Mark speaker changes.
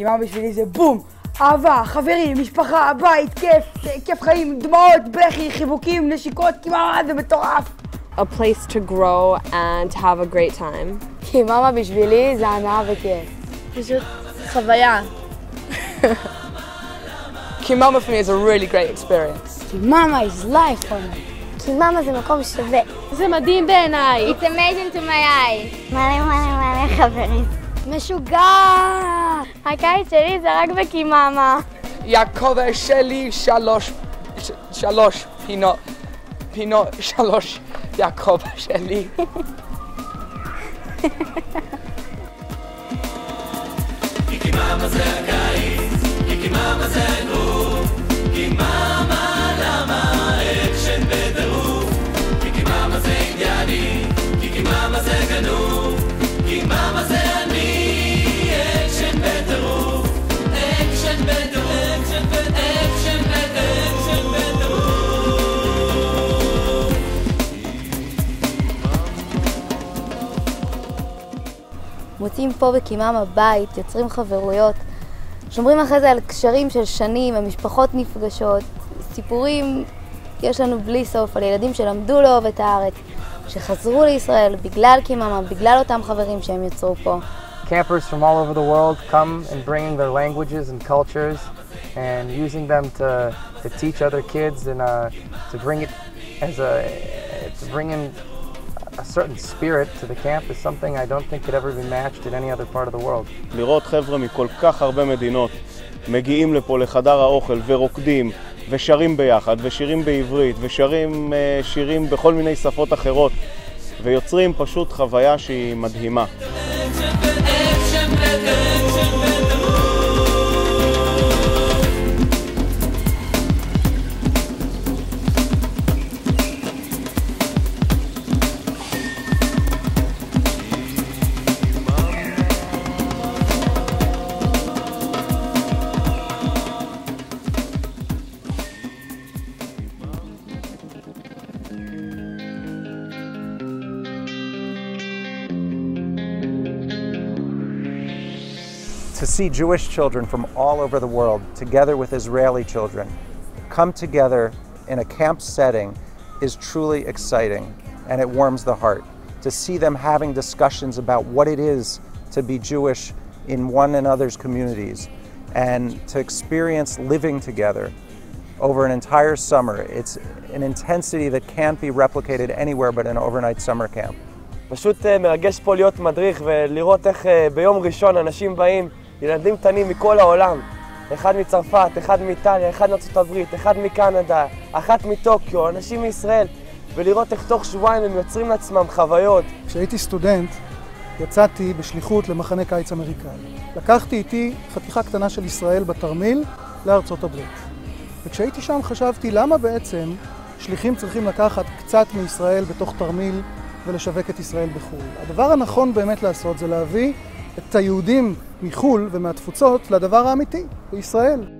Speaker 1: קימה בשבילי זה בום! אהבה, חברים, משפחה, בית, כיף, כיף חיים, דמעות, בכי, חיבוקים, נשיקות, קימה, זה מטורף!
Speaker 2: a place to grow and have a great time.
Speaker 1: קיממה בשבילי זה הנאה וכיף.
Speaker 3: פשוט חוויה.
Speaker 4: Kimama for me is a really great experience.
Speaker 1: קיממה is life for me.
Speaker 3: קיממה זה מקום שווה.
Speaker 2: זה מדהים בעיניי.
Speaker 3: It's amazing to my eyes. מלא מלא מלא חברים.
Speaker 1: משוגע!
Speaker 3: הקיץ שלי זה רק בקיממה.
Speaker 4: יעקב שלי שלוש, ש- שלוש פינות, פינות שלוש יעקב שלי.
Speaker 5: מוצאים פה בקיממה בית, יוצרים חברויות, שומרים אחרי זה על קשרים של שנים, המשפחות נפגשות, סיפורים יש לנו בלי סוף על ילדים שלמדו לאהוב את הארץ, שחזרו לישראל בגלל קיממה, בגלל אותם חברים שהם יצרו פה.
Speaker 6: Campers from all over the world come and bringing their languages and cultures and using them to, to teach other kids and uh, to bring it as a to bring in a certain spirit to the camp is something I don't think could ever be matched in any other part of the world.
Speaker 7: לראות חבר'ה מכל כך הרבה מדינות מגיעים לפה לחדר האוכל ורוקדים ושרים ביחד ושירים בעברית ושרים אה, שירים בכל מיני שפות אחרות ויוצרים פשוט חוויה שהיא מדהימה.
Speaker 8: to see Jewish children from all over the world together with Israeli children come together in a camp setting is truly exciting and it warms the heart. To see them having discussions about what it is to be Jewish in one another's communities and to experience living together over an entire summer. It's an intensity that can't be replicated anywhere but in an overnight summer camp.
Speaker 9: פשוט אה, מרגש פה להיות מדריך ולראות איך אה, ביום ראשון אנשים באים, ילדים קטנים מכל העולם. אחד מצרפת, אחד מאיטליה, אחד מארצות הברית, אחד מקנדה, אחת מטוקיו, אנשים מישראל, ולראות איך תוך שבועיים הם יוצרים לעצמם חוויות.
Speaker 10: כשהייתי סטודנט, יצאתי בשליחות למחנה קיץ אמריקאי. לקחתי איתי חתיכה קטנה של ישראל בתרמיל לארצות הברית. וכשהייתי שם חשבתי למה בעצם שליחים צריכים לקחת קצת מישראל בתוך תרמיל ולשווק את ישראל בחו"ל. הדבר הנכון באמת לעשות זה להביא את היהודים מחו"ל ומהתפוצות לדבר האמיתי, בישראל.